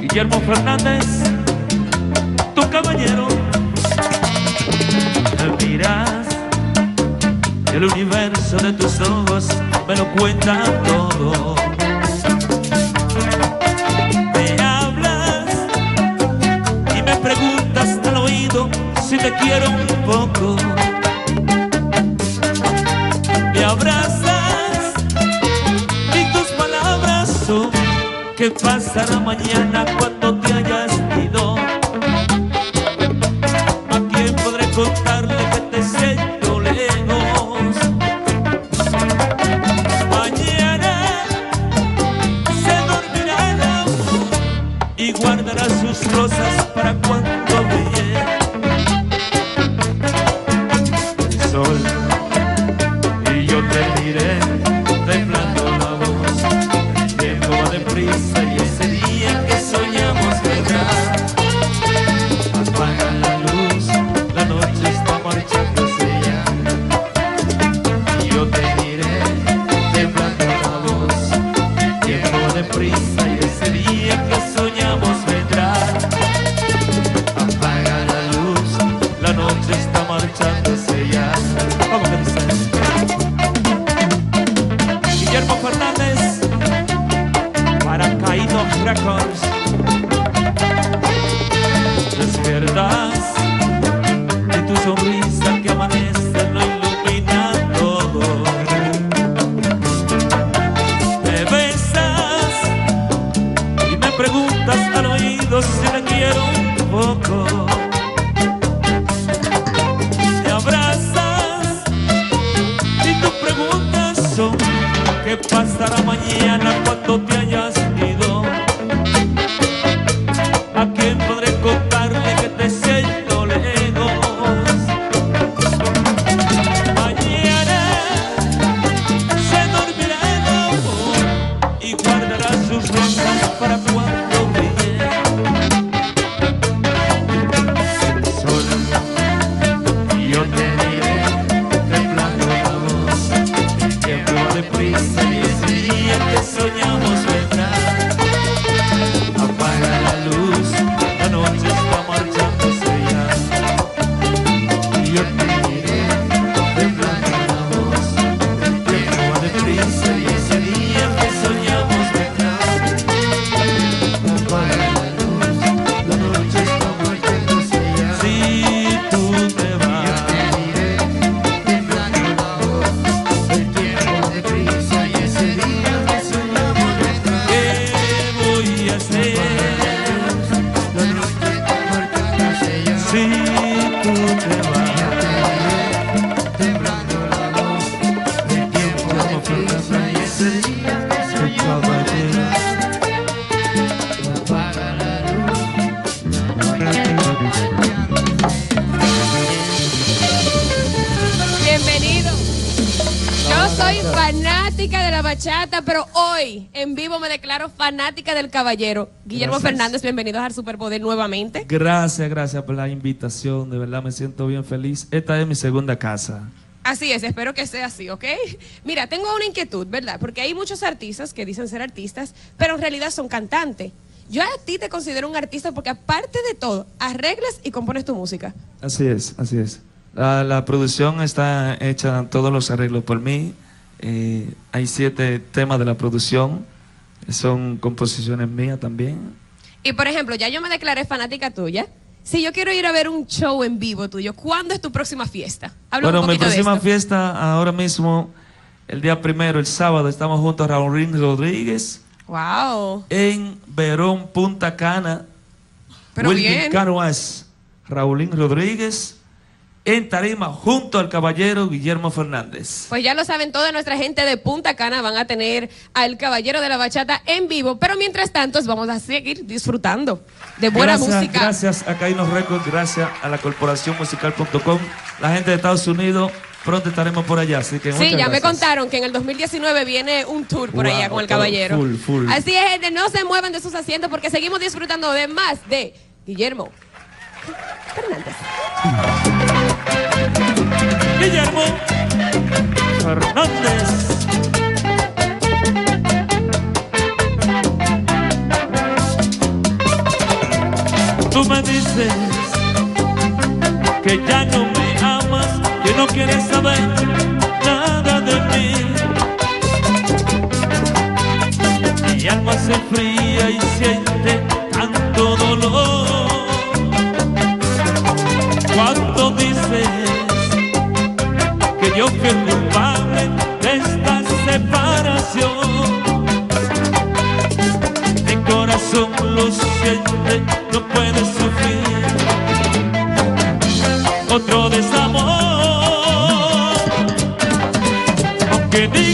Guillermo Fernández, tu caballero, me miras, el universo de tus ojos me lo cuenta quiero un poco. Me abrazas y tus palabras son ¿Qué pasará mañana cuando te hayas ido? Fernández para Caído Records. Despiertas y tu sonrisa Bienvenido. Yo soy fanática de la bachata, pero hoy en vivo me declaro fanática del caballero. Guillermo Gracias. Fernández, bienvenidos al Superpoder nuevamente. Gracias, gracias por la invitación, de verdad me siento bien feliz. Esta es mi segunda casa. Así es, espero que sea así, ¿ok? Mira, tengo una inquietud, ¿verdad? Porque hay muchos artistas que dicen ser artistas, pero en realidad son cantantes. Yo a ti te considero un artista porque aparte de todo, arreglas y compones tu música. Así es, así es. La, la producción está hecha, todos los arreglos por mí. Eh, hay siete temas de la producción, son composiciones mías también. Y por ejemplo, ya yo me declaré fanática tuya. Si yo quiero ir a ver un show en vivo tuyo, ¿cuándo es tu próxima fiesta? Habla bueno, un mi de próxima fiesta, ahora mismo, el día primero, el sábado, estamos juntos a Raúl Rodríguez Wow. en Verón, Punta Cana. Pero Wilkin bien. Canoas, Raulín Rodríguez, en Tarima, junto al caballero Guillermo Fernández. Pues ya lo saben, toda nuestra gente de Punta Cana van a tener al Caballero de la Bachata en vivo. Pero mientras tanto, vamos a seguir disfrutando de buena gracias, música. Gracias a Kainos Records, gracias a la corporación musical.com, la gente de Estados Unidos, pronto estaremos por allá. Así que Sí, ya me contaron que en el 2019 viene un tour por Wow, allá con el caballero. full, full. Así es, gente, no se muevan de sus asientos porque seguimos disfrutando de más de Guillermo Fernández. Guillermo Fernández. Tú me dices que ya no me amas, que no quieres saber nada de mí. Mi alma se fría y siente otro desamor. Aunque diga